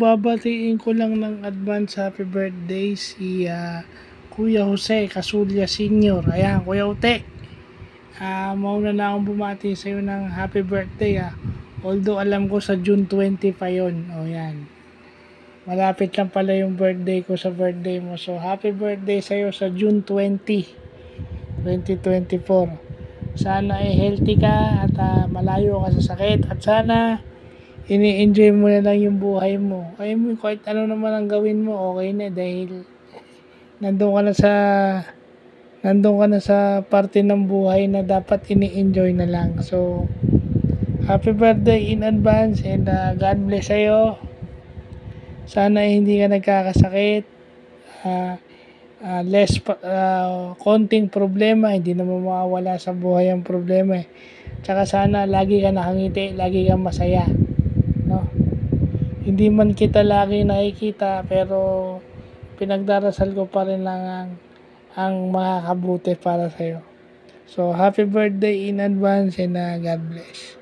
babatiin ko lang ng advance happy birthday si ah, Kuya Jose Casulya Senior. Ayan, Kuya Ute. Ah, mauna na akong bumati sa iyo ng happy birthday ah. Although alam ko sa June 20 pa yon. O yan. Malapit lang pala yung birthday ko sa birthday mo. So happy birthday sa iyo sa June 20, 2024. Sana ay healthy ka at ah, malayo ka sa sakit at sana ini-enjoy mo na lang yung buhay mo. Kaya mo kahit ano naman ang gawin mo, okay na dahil nandun ka na sa nandun ka na sa parte ng buhay na dapat ini-enjoy na lang. So, happy birthday in advance and uh, God bless sa'yo. Sana hindi ka nagkakasakit. Uh, uh, less, uh, konting problema, hindi naman mawawala sa buhay ang problema eh. Tsaka sana lagi ka nakangiti, lagi kang masaya. No? Hindi man kita lagi nakikita pero pinagdarasal ko pa rin lang ang, ang makakabuti para sa'yo. So, happy birthday in advance and uh, God bless.